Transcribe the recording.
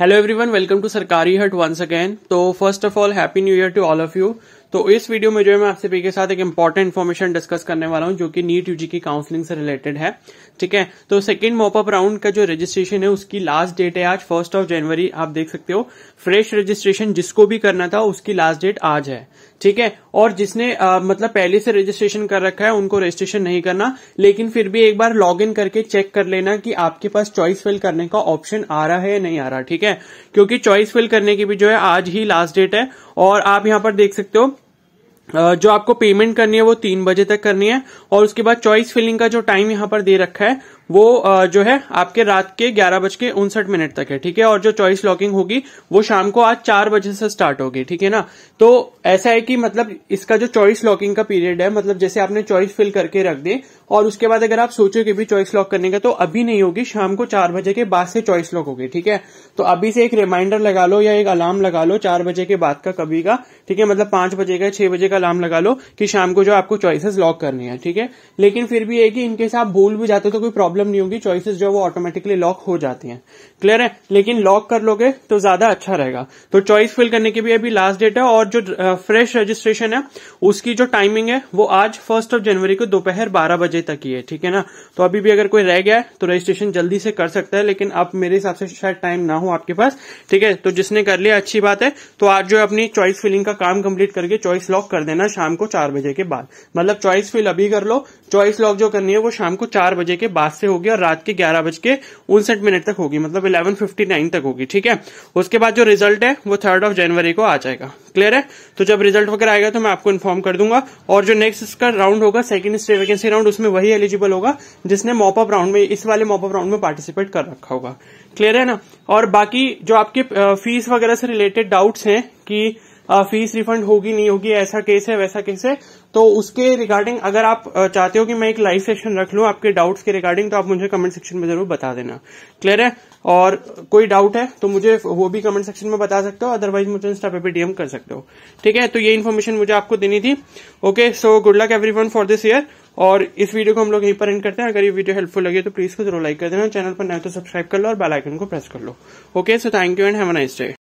Hello everyone, welcome to Sarkari Hut once again. So first of all, Happy New Year to all of you. तो इस video में जो है मैं आपसे पी के साथ एक इंपॉर्टेंट इन्फॉर्मेशन डिस्कस करने वाला हूँ जो कि नीट यूजी की काउंसलिंग से रिलेटेड है। ठीक है? तो सेकंड मॉपअप राउंड का जो रजिस्ट्रेशन है उसकी लास्ट डेट है आज फ़र्स्ट ऑफ़ जनवरी आप देख सकते हो। फ्रेश रजिस्ट्रेशन जिसको भी करना था उसकी लास्ट डेट आज है। ठीक है? और जिसने आ, मतलब पहले से रजिस्ट्रेशन कर रखा है उनको रजिस्ट्रेशन नहीं करना लेकिन फिर भी एक बार लॉग इन करके चेक कर लेना कि आपके पास चॉइस फिल करने का ऑप्शन आ रहा है या नहीं आ रहा। ठीक है? क्योंकि चॉइस फिल करने की भी जो है आज ही लास्ट डेट है और आप यहाँ पर देख सकते हो जो आपको पेमेंट करनी है वो तीन बजे तक करनी है और उसके बाद चॉइस फिलिंग का जो टाइम यहाँ पर दे रखा है वो जो है, आपके रात के ग्यारह बज के उनसठ मिनट तक है, ठीक है? और जो चॉइस लॉकिंग होगी, वो शाम को आज चार बजे से स्टार्ट होगी, ठीक है ना? तो ऐसा है कि मतलब इसका जो चॉइस लॉकिंग का पीरियड है मतलब जैसे आपने चॉइस फिल करके रख दे, और उसके बाद अगर आप सोचो कि भी चॉइस लॉक करने का तो अभी नहीं होगी, शाम को चार बजे के बाद से चॉइस लॉक होगी, ठीक है? तो अभी से एक रिमाइंडर लगा लो या एक अलार्म लगा लो चार बजे के बाद का कभी का, ठीक है? मतलब पाँच बजे का, छह बजे का अलार्म लगा लो कि शाम को जो आपको चॉइसेस लॉक करनी है, ठीक है? लेकिन फिर भी है कि इनकेस आप भूल भी जाते तो कोई प्रॉब्लम प्रॉब्लम नहीं होगी चॉइसेस जो वो ऑटोमेटिकली लॉक हो जाती हैं। क्लियर है? लेकिन लॉक कर लोगे तो ज़्यादा अच्छा रहेगा। तो चॉइस फिल करने की भी अभी लास्ट डेट है और जो फ्रेश रजिस्ट्रेशन है, उसकी जो टाइमिंग है, वो आज फ़र्स्ट ऑफ़ जनवरी को दोपहर बारह बजे तक ही है, ठीक है ना? तो अभी भी अगर कोई रह गया तो रजिस्ट्रेशन जल्दी से कर सकता है, लेकिन अब मेरे हिसाब से शायद टाइम ना हो आपके पास, ठीक है? तो जिसने कर लिया, अच्छी बात है। तो आज जो अपनी चॉइस फिलिंग का काम कंप्लीट करके चॉइस लॉक कर देना शाम को चार बजे के बाद। मतलब चॉइस फिल अभी कर लो चॉइस लॉक जो करनी है वो शाम को चार बजे के बाद से होगी और रात के ग्यारह बज के उनसठ मिनट तक होगी मतलब इलेवन फिफ्टी नाइन तक होगी, ठीक है? उसके बाद जो रिज़ल्ट है, वो थर्ड ऑफ़ जनवरी को आ जाएगा। क्लियर है? तो जब रिज़ल्ट वगैरह आएगा तो मैं आपको इन्फॉर्म कर दूँगा। और जो नेक्स्ट इसका राउंड होगा सेकंड स्टे वैकेंसी राउंड उसमें वही एलिजिबल होगा, जिसने मॉपअप राउंड में, इस वाले मॉपअप राउंड में पार्टिसिपेट कर रखा होगा। क्लियर है ना? और बाकी जो आपके फ़ीस वगैरह से रिलेटेड डाउट्स हैं कि फ़ीस रिफंड होगी, नहीं होगी, ऐसा केस है, वैसा केस है। तो उसके रिगार्डिंग अगर आप चाहते हो कि मैं एक लाइव सेशन रख लूँ आपके डाउट्स के रिगार्डिंग तो आप मुझे कमेंट सेक्शन में ज़रूर बता देना। क्लियर है? और कोई डाउट है तो मुझे वो भी कमेंट सेक्शन में बता सकते हो अदरवाइज़ मुझे इंस्टा पे भी डीएम कर सकते हो। ठीक है? तो ये इन्फॉर्मेशन मुझे आपको देनी थी। Okay so good luck every for this year और इस वीडियो को हम लोग यहीं पर एंड करते हैं। अगर ये वीडियो हेल्पफुल लगे तो प्लीज़ को ज़रूर लाइक कर देना। चैनल पर नए तो सब्सक्राइब कर लो और बेल आइकन को प्रेस कर लो। Okay so thank you and have nice day